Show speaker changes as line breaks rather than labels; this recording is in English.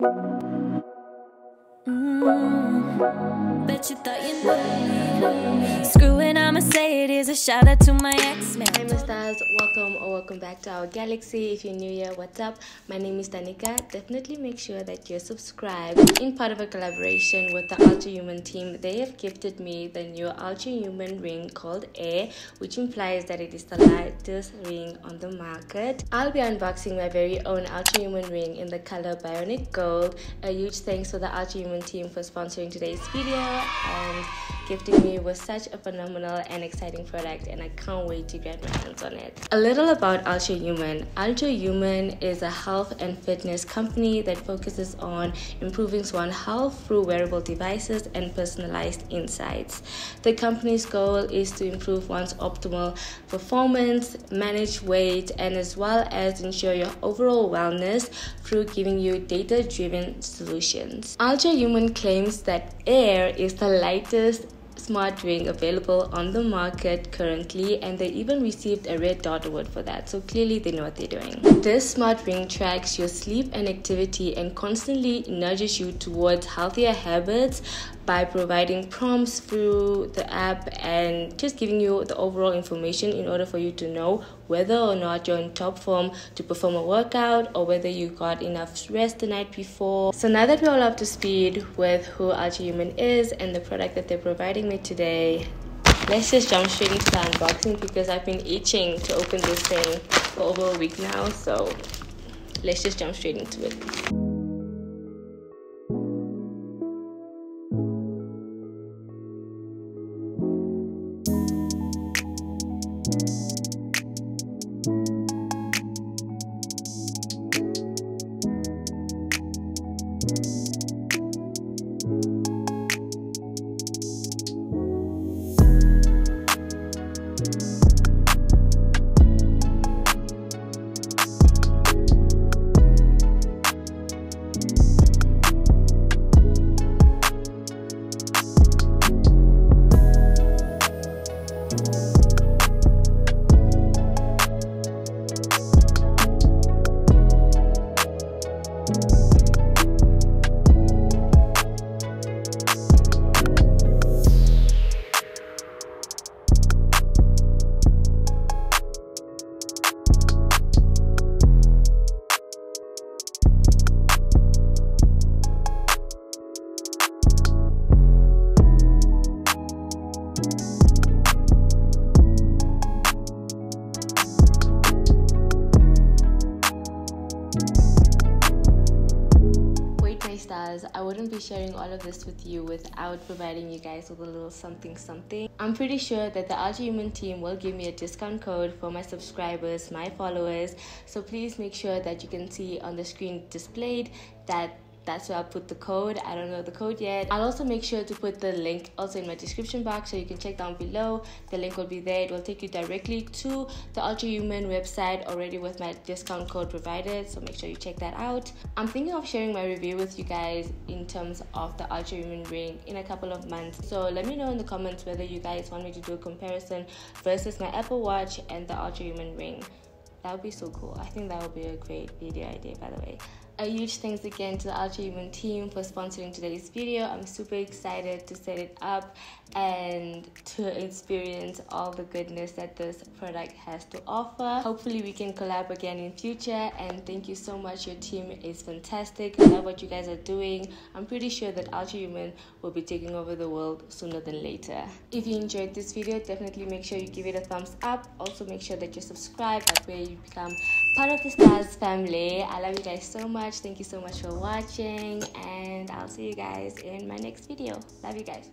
Mm, bet you thought you knew me. Screw I'ma say it is a shout out to my ex man.
My stars. Welcome or welcome back to our galaxy. If you're new here, what's up? My name is Danica. Definitely make sure that you're subscribed. In part of a collaboration with the Ultrahuman team, they have gifted me the new Ultrahuman ring called Air, which implies that it is the lightest ring on the market. I'll be unboxing my very own Ultrahuman ring in the color Bionic Gold. A huge thanks to the Ultrahuman team for sponsoring today's video and gifting me with such a phenomenal and exciting product and I can't wait to get my hands on it. A little about Ultrahuman. Ultra Human is a health and fitness company that focuses on improving one's health through wearable devices and personalized insights. The company's goal is to improve one's optimal performance, manage weight, and as well as ensure your overall wellness through giving you data-driven solutions. Ultrahuman claims that air is the lightest smart ring available on the market currently and they even received a red dot award for that. So clearly they know what they're doing. This smart ring tracks your sleep and activity and constantly nudges you towards healthier habits by providing prompts through the app and just giving you the overall information in order for you to know whether or not you're in top form to perform a workout or whether you got enough rest the night before. So now that we're all up to speed with who Ultrahuman is and the product that they're providing me today, let's just jump straight into the unboxing because I've been itching to open this thing for over a week now. So let's just jump straight into it. Thank you. Stars. I wouldn't be sharing all of this with you without providing you guys with a little something something. I'm pretty sure that the Ultrahuman team will give me a discount code for my subscribers my followers. So please make sure that you can see on the screen displayed that that's where I'll put the code. I don't know the code yet. I'll also make sure to put the link also in my description box so you can check down below. The link will be there. It will take you directly to the Ultrahuman website already with my discount code provided. So make sure you check that out. I'm thinking of sharing my review with you guys in terms of the Ultrahuman ring in a couple of months. So let me know in the comments whether you guys want me to do a comparison versus my Apple Watch and the Ultrahuman ring. That would be so cool. I think that would be a great video idea by the way. A huge thanks again to the Ultrahuman team for sponsoring today's video. I'm super excited to set it up and to experience all the goodness that this product has to offer. Hopefully we can collab again in future and thank you so much. Your team is fantastic. I love what you guys are doing. I'm pretty sure that Ultrahuman will be taking over the world sooner than later. If you enjoyed this video, definitely make sure you give it a thumbs up. Also make sure that you're subscribed. That way you become part of the Stars family. I love you guys so much. Thank you so much for watching and I'll see you guys in my next video. Love you guys.